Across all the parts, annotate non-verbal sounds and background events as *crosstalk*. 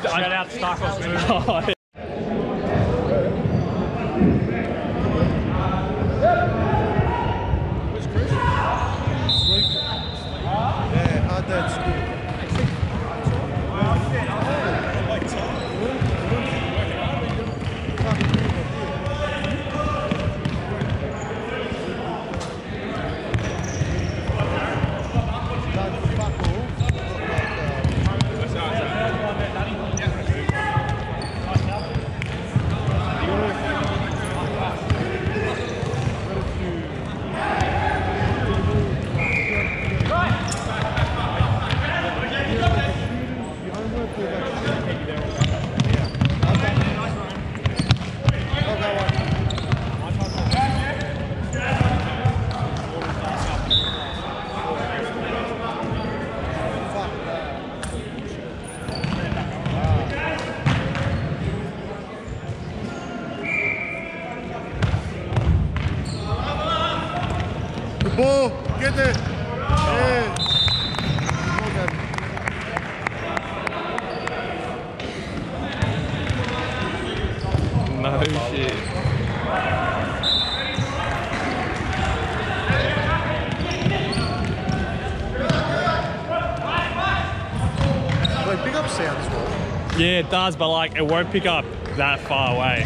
Shout out Stakos *laughs* Moon. Yeah, hard day at school. Good ball. Get there. Yeah. Well done. no shit. Wait, big up sound as well. Yeah, it does, but like it won't pick up that far away.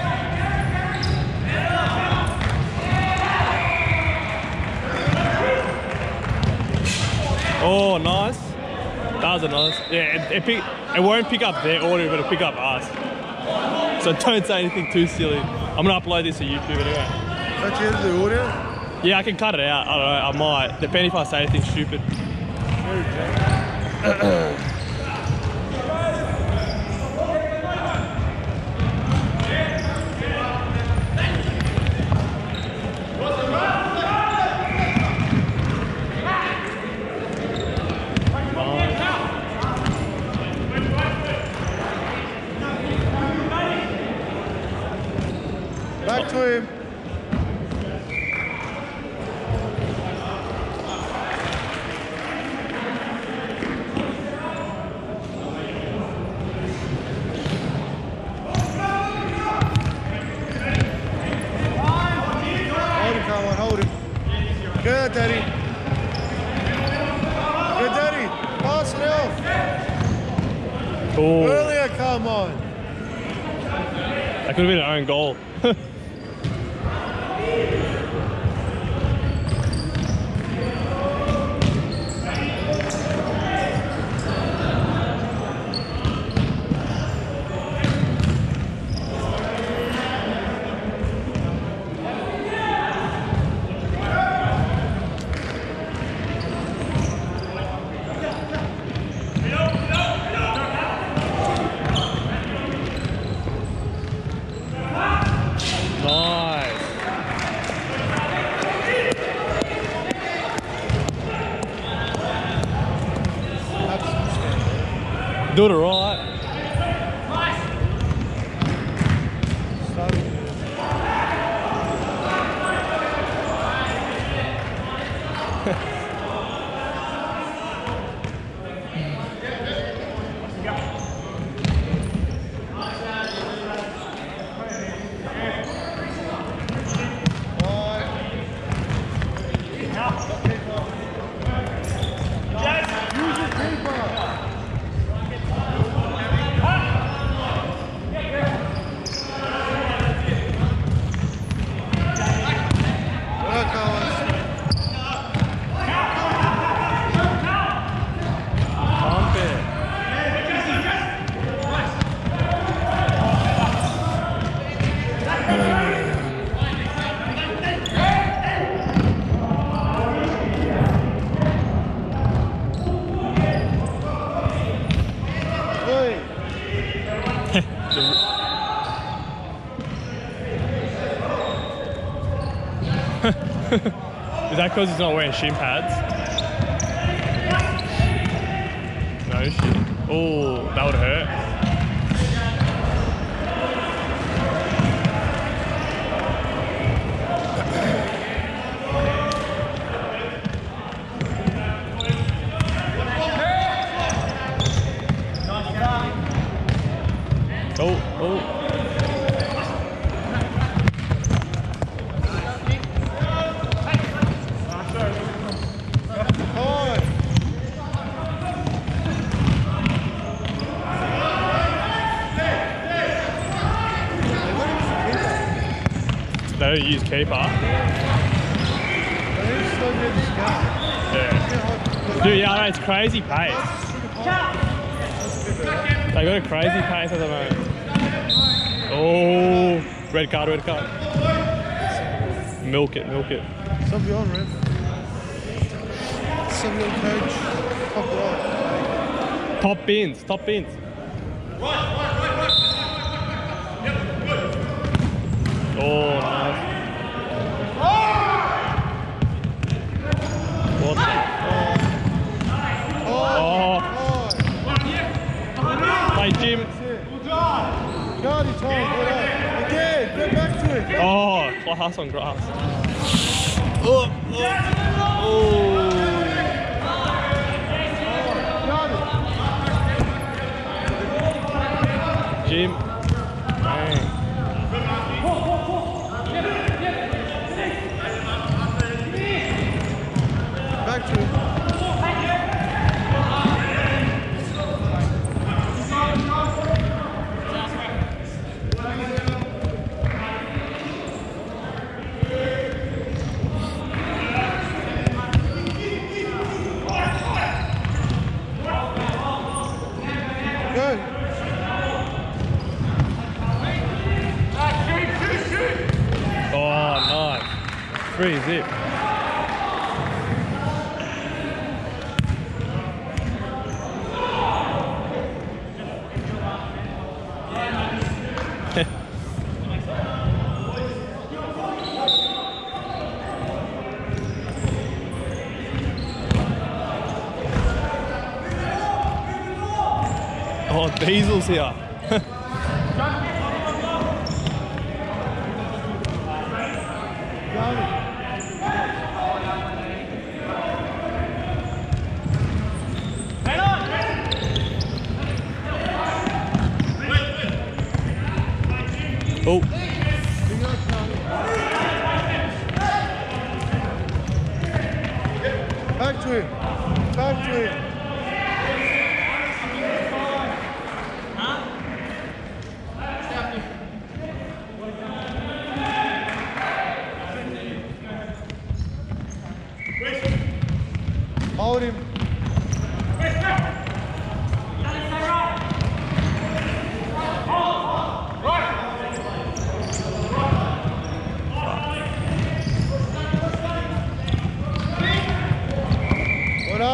Oh, nice. That was a nice. Yeah, it, it, pick, it won't pick up their audio, but it'll pick up us. So don't say anything too silly. I'm gonna upload this to YouTube anyway. That's the end of the audio. Yeah, I can cut it out. I don't know. I might, depending if I say anything stupid. *clears throat* Back to him. Hold him, Carmine, hold him. Good, Daddy. Good, Daddy. Pass it off. Oh, Earlier, Carmine. that could have been an own goal. *laughs* nice. Doing it right *laughs* Carmine. Pump it. Hey. *laughs* Is that because he's not wearing shin pads? No shit. Oh, that would hurt. Oh, oh. High. They don't use keeper. Yeah. Dude, yeah, I know, it's crazy pace. They got a crazy pace at the moment. Oh, red card, red card. Milk it, milk it. Sub you on, Rev. Sub you on, coach. Top right. Top bins, top bins. Oh, nice. What the? Oh, High. hey Jim. Cardi time, get up. Again, get back to it. Oh, class on grass. Oh, oh, oh. Jim. 3 zip. *laughs* oh, Diesel's here. To him. Back to him. Hold him.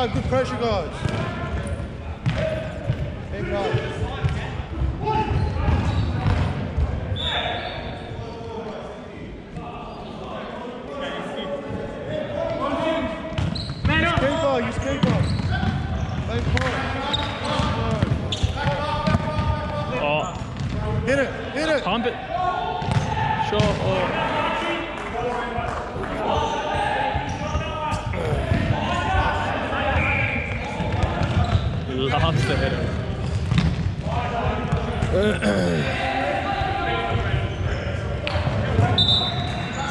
Done, good pressure, guys. Keep it up. Keeper, use keeper. Play point. oh, Hit it, hit it. pump it. Sure. Oh. He loves the header.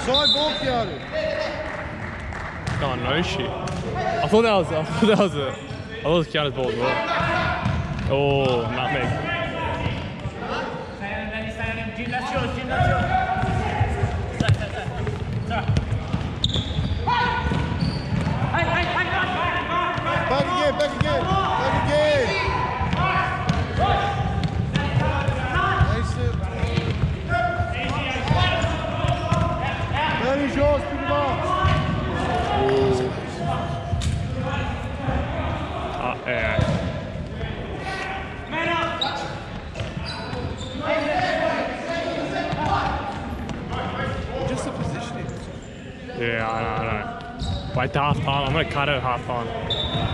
Side ball, Keanu. Oh no shit. I thought that was I thought that was a I thought it was Keanu's ball as well. Oh, nutmeg. Gymnasio, gymnasio. Back again, back again, back again. Nice it. That is yours, pick him up. Yeah. I know, I know. Till half time. I'm gonna cut it half time.